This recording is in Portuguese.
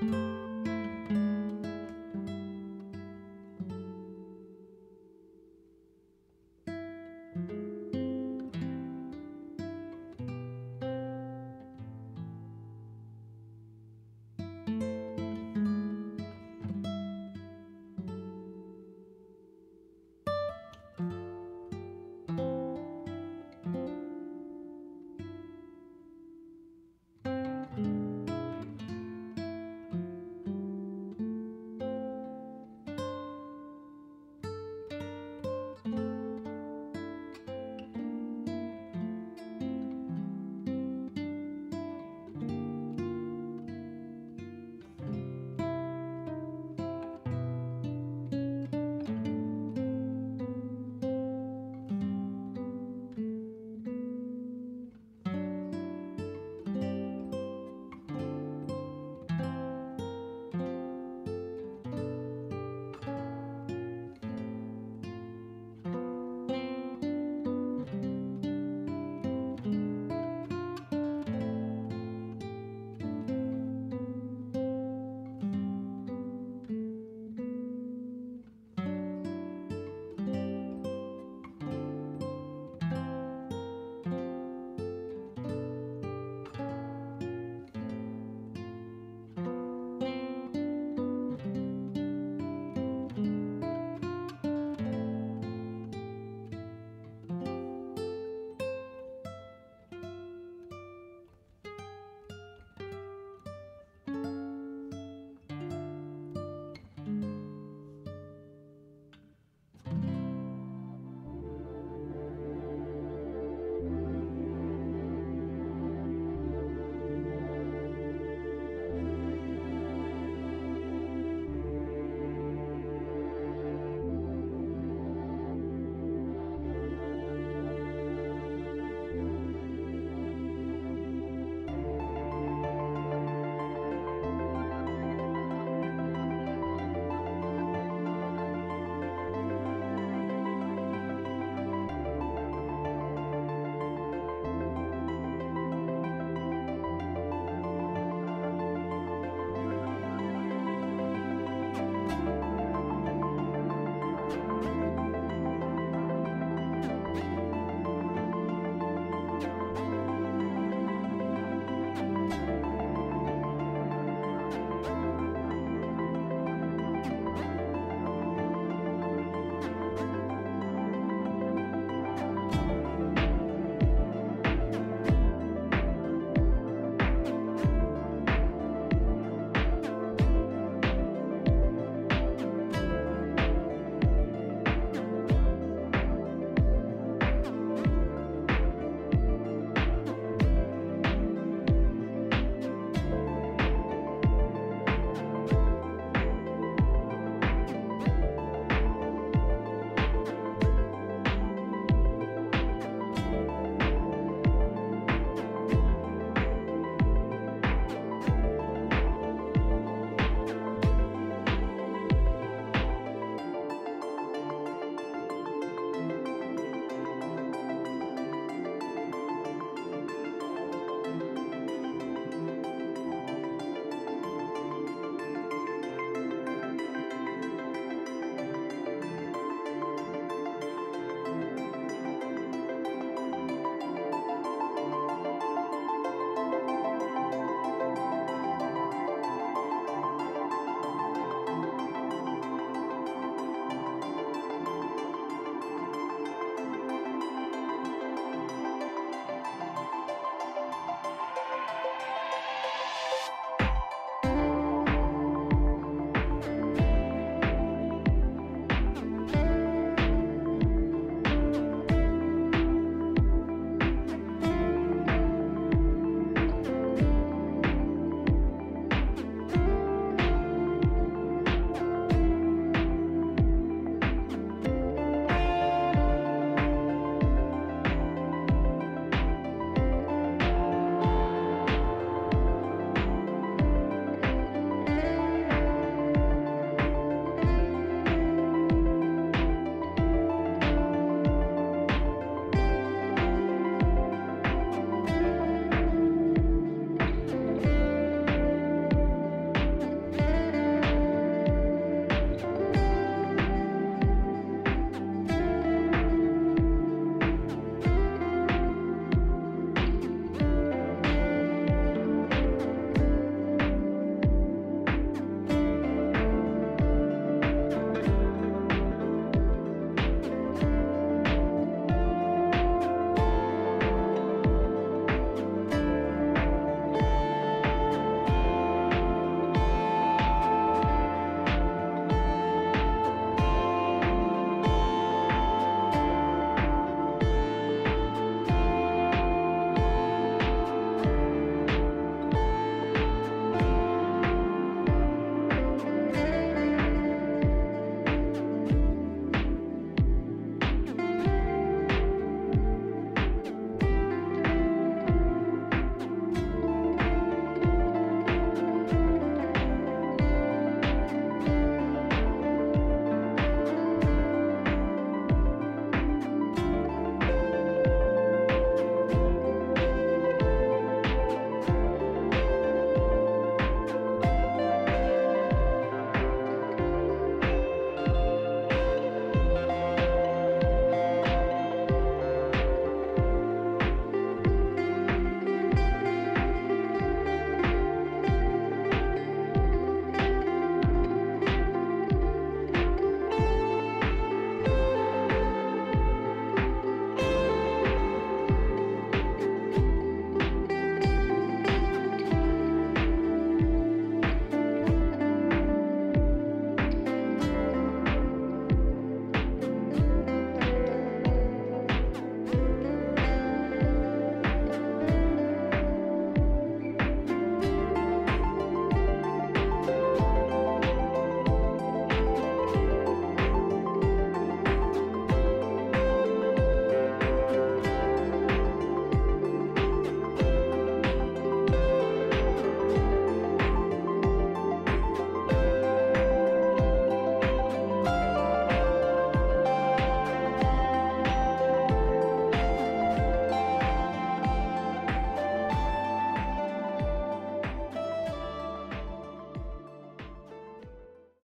Música